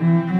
Mm-hmm.